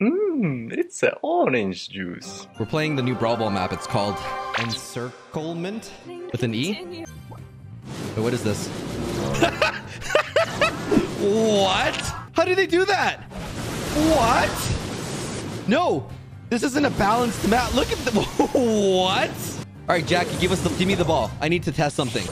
Mmm, it's an orange juice. We're playing the new Brawl Ball map. It's called Encirclement with an E. Wait, what is this? what? How did they do that? What? No, this isn't a balanced map. Look at the what? All right, Jackie, give us the give me the ball. I need to test something.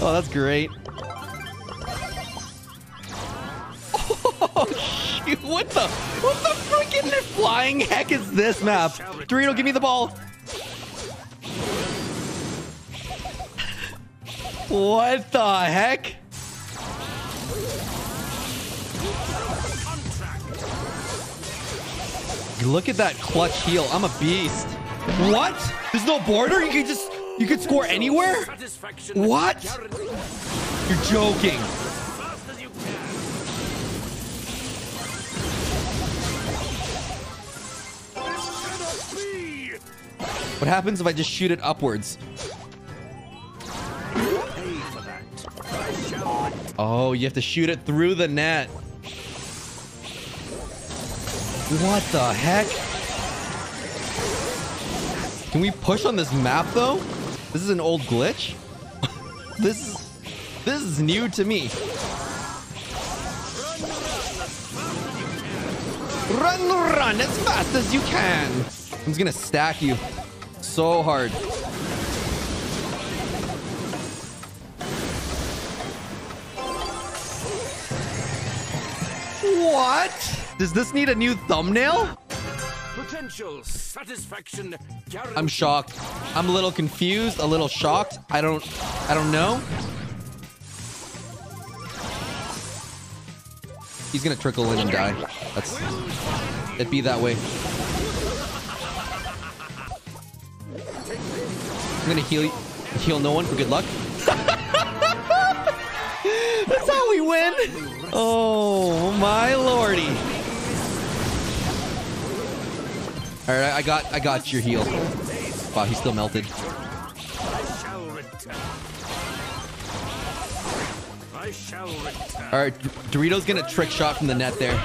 Oh, that's great. Oh, shoot. What the? What the freaking flying heck is this map? Dorito, give me the ball. What the heck? Look at that clutch heal. I'm a beast. What? There's no border? You can just... You could score anywhere? What? You're joking. What happens if I just shoot it upwards? Oh, you have to shoot it through the net. What the heck? Can we push on this map though? This is an old glitch. this is this is new to me. Run, run as fast as you can. I'm just gonna stack you so hard. What? Does this need a new thumbnail? Potential satisfaction guaranteed. I'm shocked. I'm a little confused, a little shocked. I don't I don't know. He's gonna trickle in and die. That's it'd be that way. I'm gonna heal heal no one for good luck. That's how we win. Oh my lordy. All right, I got I got your heal. Wow, he's still melted. All right, Dorito's gonna trick shot from the net there.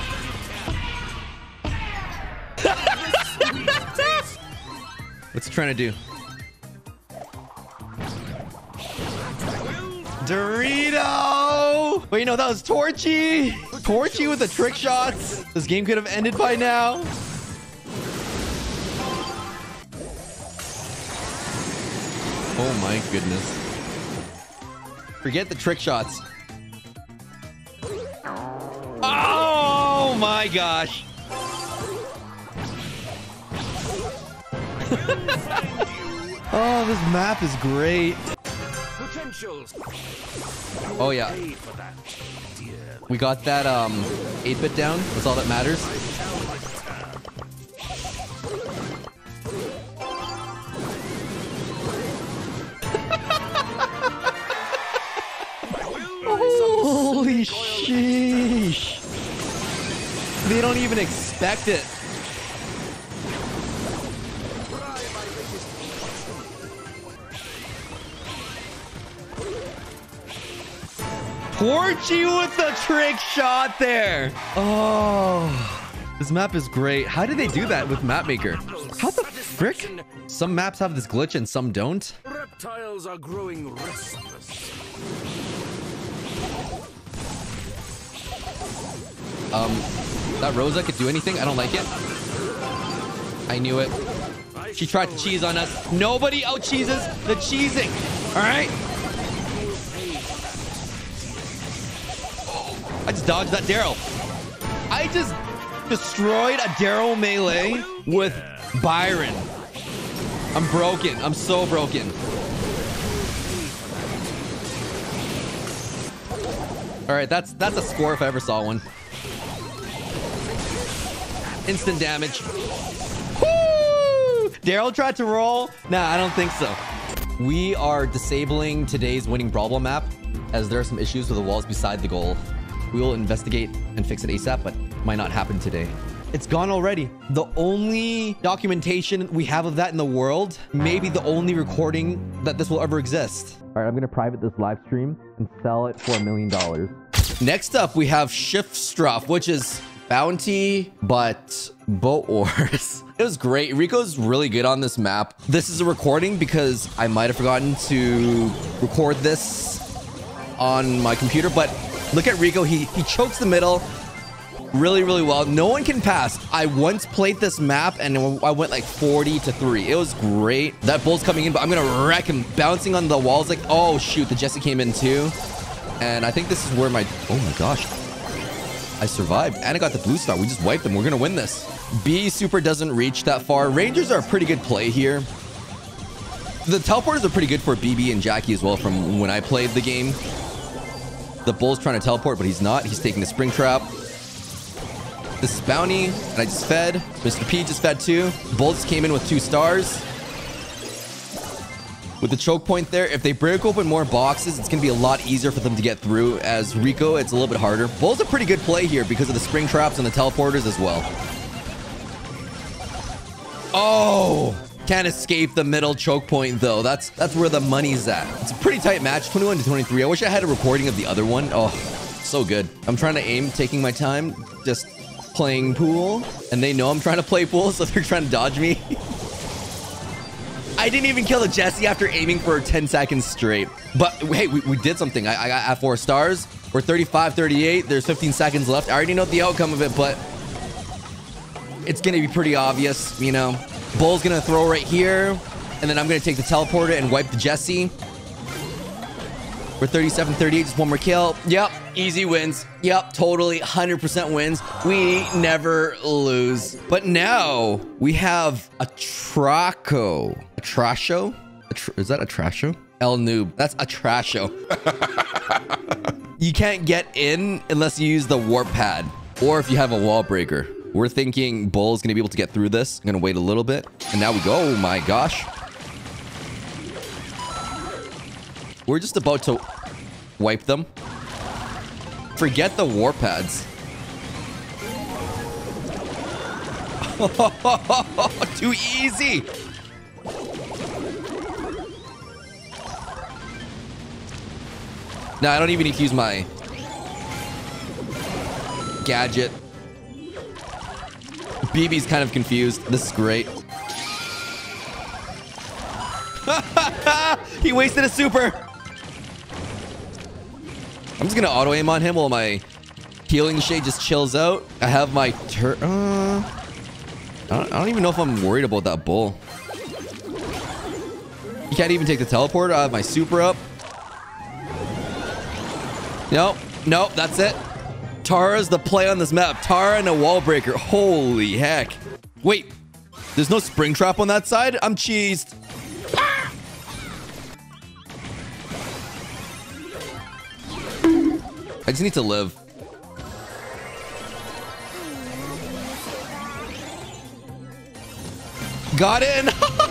What's he trying to do? Dorito! Wait, no, that was Torchy! Torchy with the trick shots. This game could have ended by now. Oh my goodness. Forget the trick shots. Oh my gosh. oh, this map is great. Potentials. Oh yeah. Pay for that, dear. We got that um 8-bit down. That's all that matters. Expect it. Torchy with the trick shot there. Oh, this map is great. How did they do that with Mapmaker? How the frick? Some maps have this glitch and some don't. Reptiles are growing restless. Um, that Rosa could do anything. I don't like it. I knew it. She tried to cheese on us. Nobody out cheeses the cheesing. All right. I just dodged that Darryl. I just destroyed a Darryl melee with Byron. I'm broken. I'm so broken. All right, that's that's a score if I ever saw one. Instant damage. Darryl tried to roll. Nah, I don't think so. We are disabling today's winning Brawl Ball map as there are some issues with the walls beside the goal. We will investigate and fix it ASAP, but might not happen today. It's gone already. The only documentation we have of that in the world, maybe the only recording that this will ever exist. All right, I'm going to private this live stream and sell it for a million dollars. Next up, we have Schiffstruff, which is bounty, but boat wars. It was great. Rico's really good on this map. This is a recording because I might have forgotten to record this on my computer, but look at Rico. He, he chokes the middle really, really well. No one can pass. I once played this map and I went like 40 to 3. It was great. That bull's coming in, but I'm going to wreck him. Bouncing on the walls like, oh, shoot. The Jesse came in too. And I think this is where my... Oh, my gosh. I survived. And I got the blue star. We just wiped them. We're going to win this. B super doesn't reach that far. Rangers are a pretty good play here. The teleporters are pretty good for Bibi and Jackie as well from when I played the game. The bull's trying to teleport, but he's not. He's taking the spring trap. This is Bounty, and I just fed. Mr. P just fed too. Bull just came in with two stars. With the choke point there, if they break open more boxes, it's going to be a lot easier for them to get through. As Rico, it's a little bit harder. Bull's a pretty good play here because of the spring traps and the teleporters as well. Oh! Can't escape the middle choke point though. That's that's where the money's at. It's a pretty tight match, 21 to 23. I wish I had a recording of the other one. Oh, so good. I'm trying to aim, taking my time, just playing pool. And they know I'm trying to play pool, so they're trying to dodge me. I didn't even kill a Jesse after aiming for 10 seconds straight. But hey, we, we did something. I, I got at four stars. We're 35, 38. There's 15 seconds left. I already know the outcome of it, but it's going to be pretty obvious, you know. Bull's going to throw right here. And then I'm going to take the teleporter and wipe the Jesse. We're 37, 38. Just one more kill. Yep. Easy wins. Yep. Totally 100% wins. We never lose. But now we have a Traco. A Trasho? Is that a Trasho? El Noob. That's a Trasho. you can't get in unless you use the warp pad or if you have a wall breaker. We're thinking Bull's going to be able to get through this. I'm going to wait a little bit. And now we go. Oh my gosh. We're just about to wipe them. Forget the war pads. Too easy. Now I don't even need to use my gadget. Bibi's kind of confused. This is great. he wasted a super. I'm just gonna auto aim on him while my healing shade just chills out. I have my tur- uh, I don't, I don't even know if I'm worried about that bull. You can't even take the teleporter. I have my super up. Nope. Nope. That's it. Tara's the play on this map. Tara and a wall breaker. Holy heck. Wait. There's no spring trap on that side? I'm cheesed. I just need to live. Got in.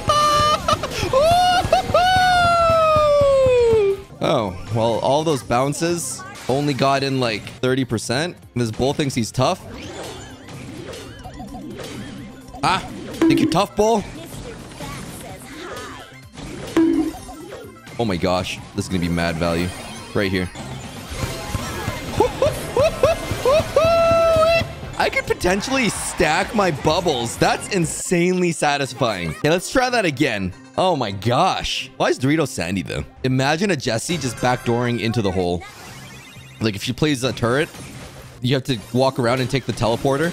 oh, well, all those bounces only got in like 30%. This bull thinks he's tough. Ah, think you're tough, bull? Oh my gosh, this is gonna be mad value right here. I could potentially stack my bubbles. That's insanely satisfying. Okay, let's try that again. Oh my gosh. Why is Dorito sandy though? Imagine a Jesse just backdooring into the hole. Like if she plays a turret, you have to walk around and take the teleporter.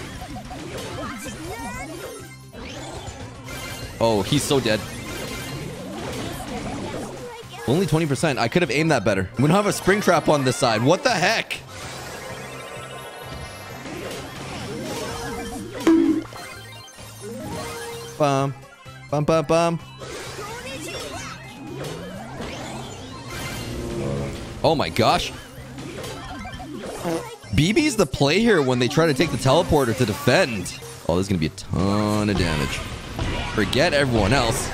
Oh, he's so dead. Only 20%. I could have aimed that better. We don't have a spring trap on this side. What the heck? Bum. Bum, bum, bum. Oh my gosh. Bibi's the play here when they try to take the teleporter to defend. Oh, there's going to be a ton of damage. Forget everyone else.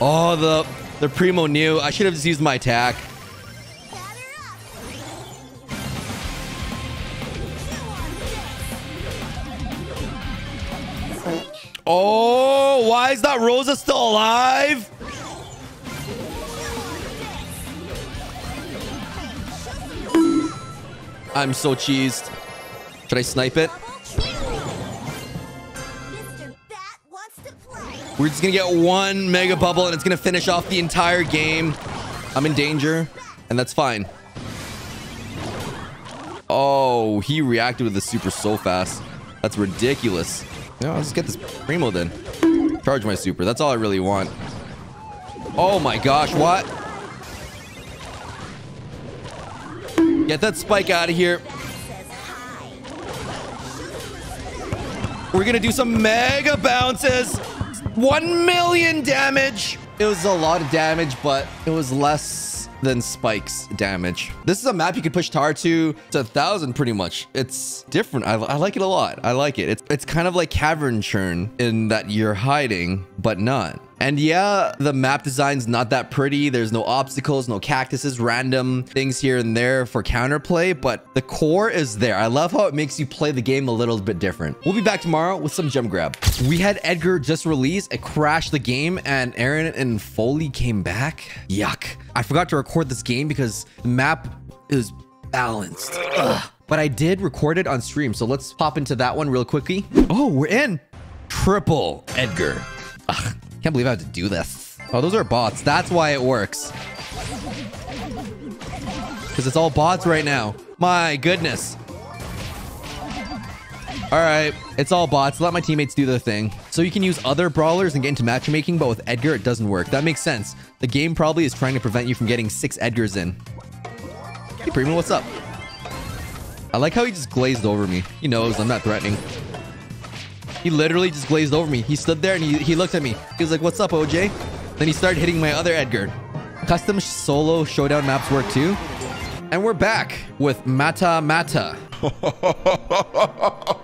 Oh, the, the Primo knew. I should have just used my attack. Oh, why is that Rosa still alive? I'm so cheesed. Should I snipe it? We're just gonna get one mega bubble and it's gonna finish off the entire game. I'm in danger, and that's fine. Oh, he reacted with the super so fast. That's ridiculous. Yeah, I'll just get this Primo then. Charge my super. That's all I really want. Oh my gosh, what? Get that spike out of here. We're gonna do some mega bounces. One million damage. It was a lot of damage, but it was less than Spike's damage. This is a map you could push tar to to a thousand pretty much. It's different. I, I like it a lot. I like it. It's, it's kind of like Cavern Churn in that you're hiding, but not. And yeah, the map design's not that pretty. There's no obstacles, no cactuses, random things here and there for counterplay, but the core is there. I love how it makes you play the game a little bit different. We'll be back tomorrow with some gem grab. We had Edgar just released. It crashed the game and Aaron and Foley came back. Yuck. I forgot to record this game because the map is balanced. Ugh. But I did record it on stream, so let's pop into that one real quickly. Oh, we're in. Triple Edgar. Ugh, can't believe I have to do this. Oh, those are bots. That's why it works. Because it's all bots right now. My goodness. All right, it's all bots. Let my teammates do their thing. So you can use other brawlers and get into matchmaking, but with Edgar, it doesn't work. That makes sense. The game probably is trying to prevent you from getting six Edgars in. Hey, Primo, what's up? I like how he just glazed over me. He knows I'm not threatening. He literally just glazed over me. He stood there and he, he looked at me. He was like, what's up, OJ? Then he started hitting my other Edgar. Custom solo showdown maps work too. And we're back with Mata Mata.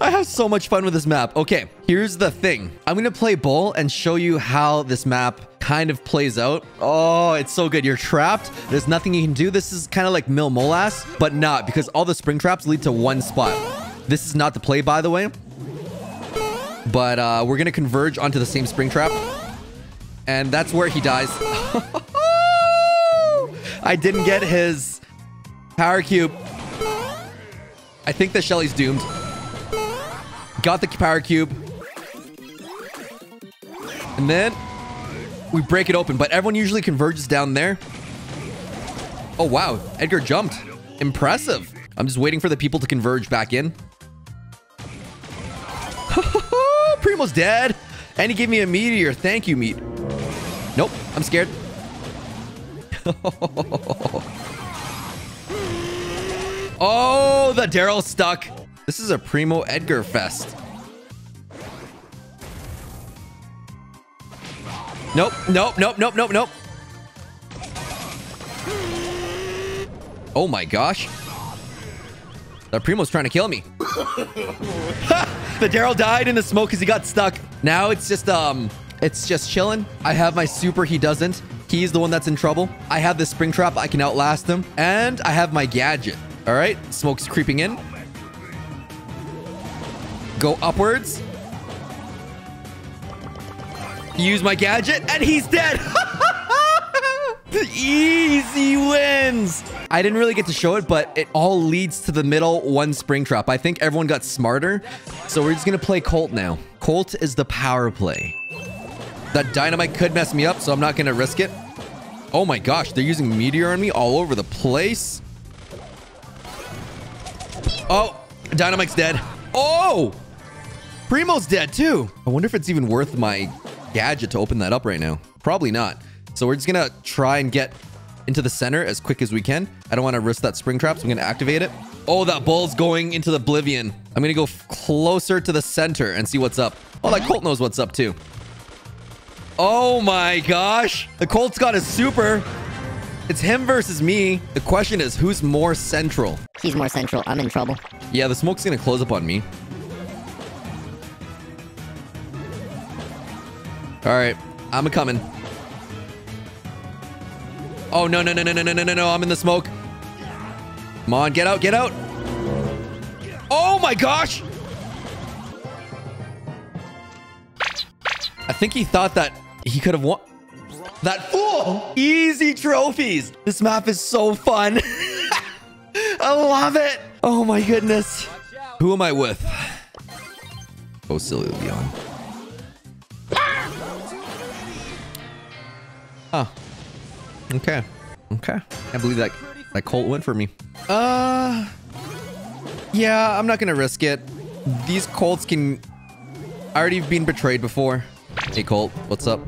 I have so much fun with this map. Okay, here's the thing. I'm going to play Bull and show you how this map kind of plays out. Oh, it's so good. You're trapped. There's nothing you can do. This is kind of like Mill Molas, but not because all the spring traps lead to one spot. This is not the play, by the way. But uh, we're going to converge onto the same spring trap. And that's where he dies. I didn't get his power cube. I think that Shelly's doomed. Got the power cube. And then we break it open, but everyone usually converges down there. Oh, wow. Edgar jumped. Impressive. I'm just waiting for the people to converge back in. Primo's dead. And he gave me a meteor. Thank you, meat. Nope. I'm scared. oh, the Darryl stuck. This is a Primo Edgar fest. Nope, nope, nope, nope, nope, nope. Oh my gosh. The Primo's trying to kill me. the Darryl died in the smoke because he got stuck. Now it's just, um, it's just chilling. I have my super, he doesn't. He's the one that's in trouble. I have this spring trap, I can outlast him. And I have my gadget. All right, smoke's creeping in. Go upwards. Use my gadget, and he's dead. Easy wins. I didn't really get to show it, but it all leads to the middle one spring trap. I think everyone got smarter. So we're just going to play Colt now. Colt is the power play. That dynamite could mess me up, so I'm not going to risk it. Oh my gosh, they're using meteor on me all over the place. Oh, dynamite's dead. Oh, Primo's dead too. I wonder if it's even worth my gadget to open that up right now. Probably not. So we're just gonna try and get into the center as quick as we can. I don't want to risk that spring trap, so I'm gonna activate it. Oh, that bull's going into the oblivion. I'm gonna go closer to the center and see what's up. Oh, that Colt knows what's up too. Oh my gosh. The Colt's got a super. It's him versus me. The question is, who's more central? He's more central. I'm in trouble. Yeah, the smoke's gonna close up on me. All right, I'm a coming. Oh no no no no no no no no! I'm in the smoke. Come on, get out, get out! Oh my gosh! I think he thought that he could have won. That fool! Easy trophies. This map is so fun. I love it. Oh my goodness. Who am I with? Oh, silly Leon. Oh. Okay. Okay. Can't believe that that Colt went for me. Uh. Yeah, I'm not gonna risk it. These Colts can. I already been betrayed before. Hey Colt, what's up?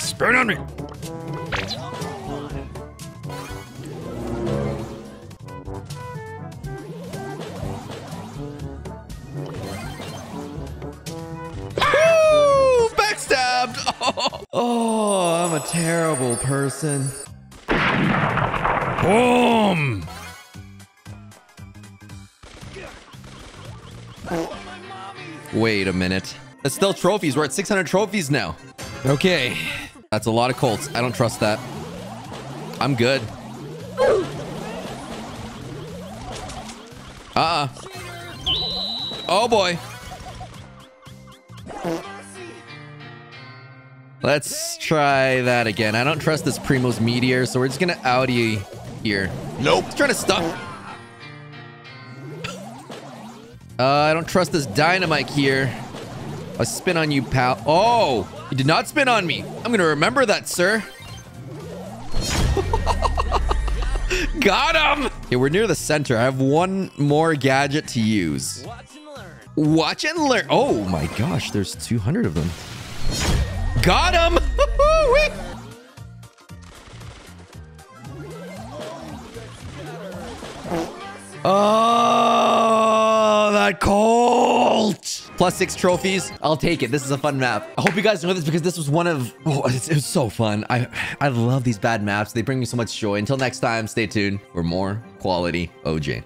Spurn on me! Terrible person. Boom! Wait a minute. That's still trophies. We're at 600 trophies now. Okay. That's a lot of Colts. I don't trust that. I'm good. Uh-uh. Oh, boy. Let's try that again. I don't trust this Primo's Meteor, so we're just gonna Audi here. Nope. He's trying to stop. Uh, I don't trust this dynamite here. A spin on you, pal. Oh, you did not spin on me. I'm gonna remember that, sir. Got him. Okay, we're near the center. I have one more gadget to use. Watch and learn. Watch and learn. Oh my gosh, there's 200 of them. Got him. Oh, that Colt. Plus six trophies. I'll take it. This is a fun map. I hope you guys know this because this was one of... Oh, it was so fun. I, I love these bad maps. They bring me so much joy. Until next time, stay tuned for more quality OJ.